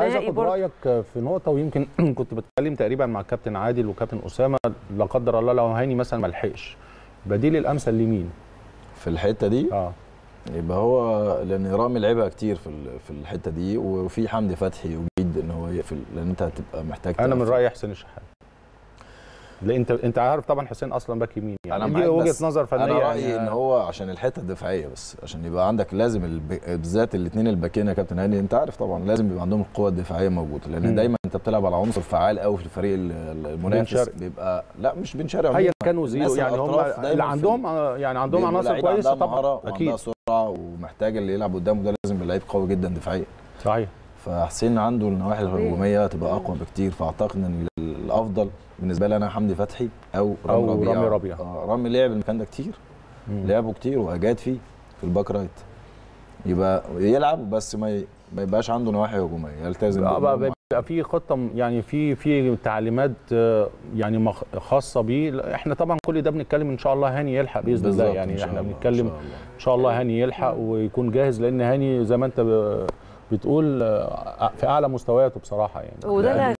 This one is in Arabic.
عايز آخد برضه. رأيك في نقطة ويمكن كنت بتكلم تقريبا مع الكابتن عادل وكابتن أسامة لا قدر الله لو هاني مثلا ما لحقش بديل الأمثل لمين؟ في الحتة دي آه يبقى هو لأن رامي لعبها كتير في ال- في الحتة دي وفي حمدي فتحي وجيد إن هو يقفل لأن أنت هتبقى محتاج أنا من. رأيي حسين الشحات لا انت انت عارف طبعا حسين أصلا back يمين يعني. أنا دي وجهة نظر فنية أنا رأيي يعني. إن هو عشان الحتة الدفاعية بس عشان يبقى عندك لازم الب... بالذات الاثنين الباكين يا كابتن هاني أنت عارف طبعا لازم يبقى عندهم القوة الدفاعية موجودة لأن مم. دايما أنت بتلعب على عنصر فعال قوي في الفريق ال- ال- المنافس. بيبقى لا مش بنشارع هيا كانوا زيرو يعني هم اللي عندهم آه، يعني عندهم عناصر كويسة طبعا. أكيد أكيد. سرعة ومحتاج اللي يلعب قدامه ده لازم يبقى لعيب قوي جدا دفاعيا. صحيح. فحسين عنده النواحي. الهجومية تبقى أقوى بكتير فأعتقد إن الأفضل بالنسبة لي أنا حمدي فتحي أو أو رامي ربيعة رامي ربيعة. آه، رامي لعب المكان ده كتير مم. لعبه كتير وأجاد فيه في ال back right يبقى يلعب بس ما ي- ما يبقاش عنده نواحي هجومية يلتزم بقى بيبقى في خطة يعني في في تعليمات آه، يعني خاصة بيه إحنا طبعا كل ده بنتكلم إن شاء الله هاني يلحق بإذن الله يعني شاء إحنا الله، بنتكلم إن شاء الله. إن شاء الله هاني يلحق ويكون جاهز لأن هاني زي ما أنت ب- بتقول آه، في أعلى مستوياته بصراحة يعني. وده